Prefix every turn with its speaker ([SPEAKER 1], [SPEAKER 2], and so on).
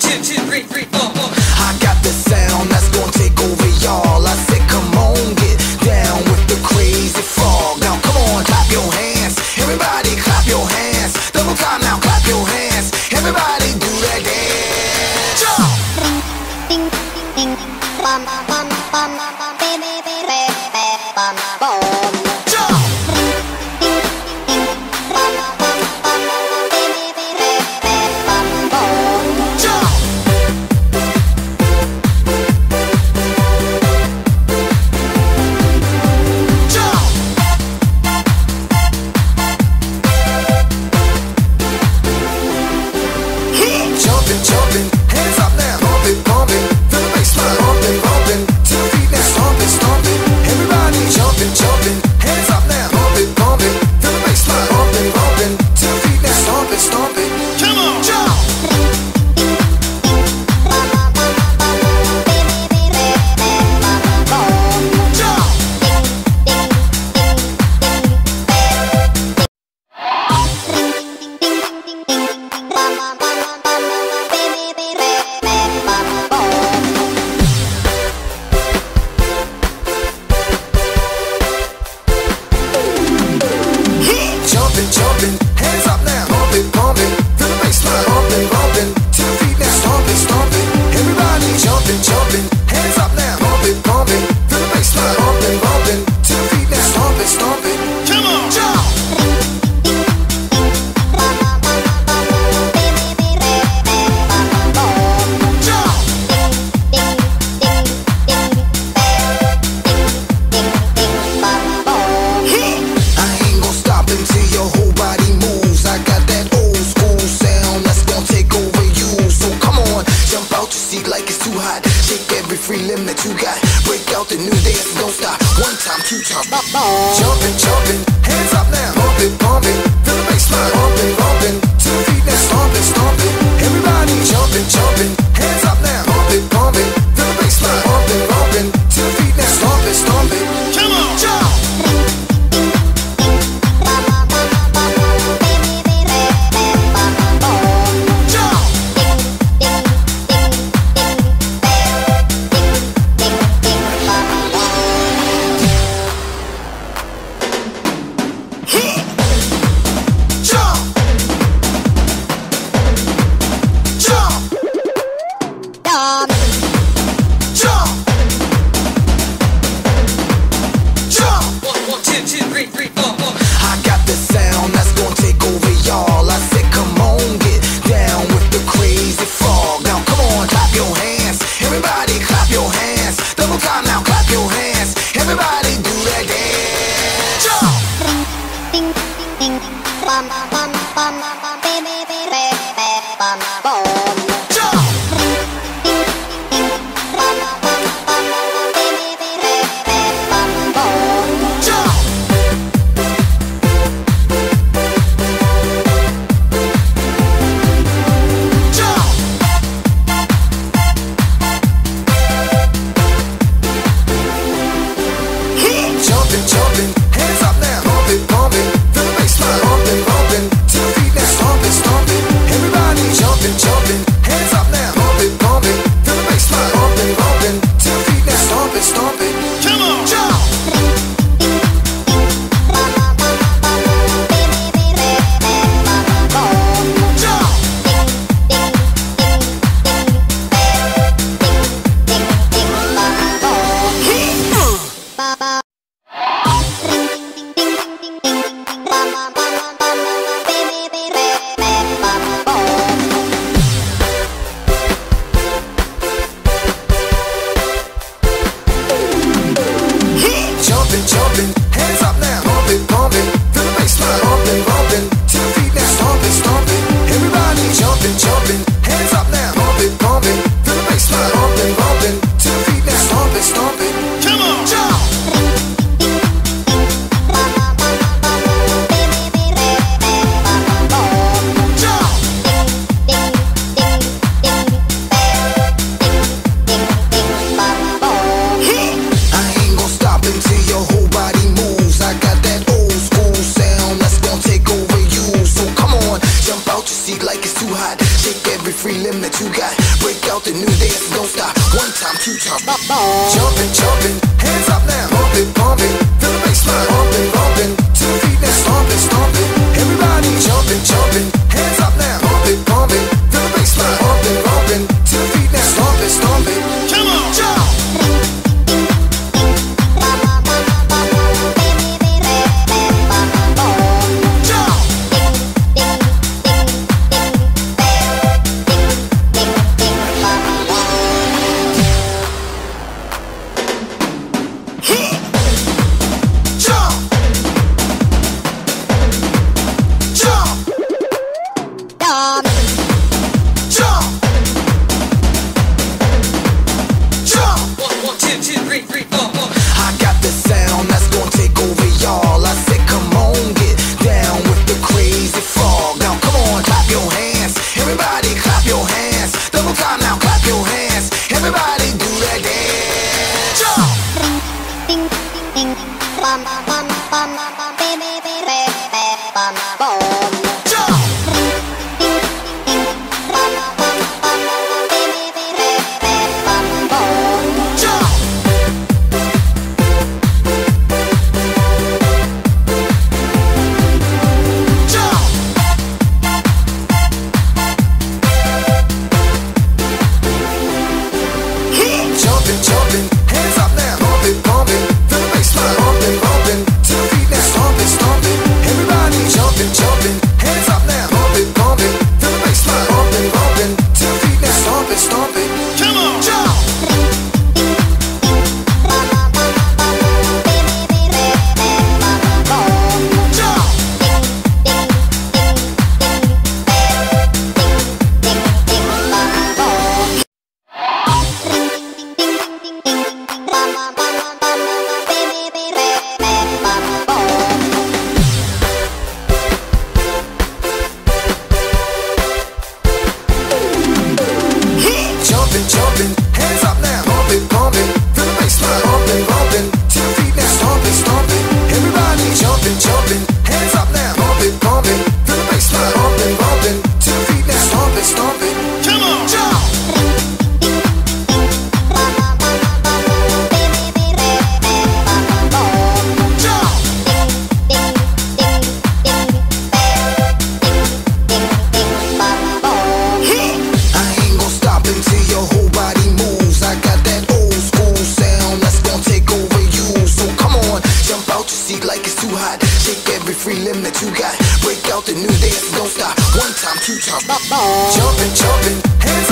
[SPEAKER 1] two,
[SPEAKER 2] two, three, three, four.
[SPEAKER 1] free limb you got. Break out the new dance, don't stop. One time, two time. Jumping, jumping, hands up now. Pump it, feel the bassline. Pump it, pump it, to the beat now. Stomp it, everybody jumping, jumping.
[SPEAKER 2] One, two, two, three, three, four.
[SPEAKER 1] That you got. Break out the new dance, don't stop. One time, two times. Jumping, jumping, hands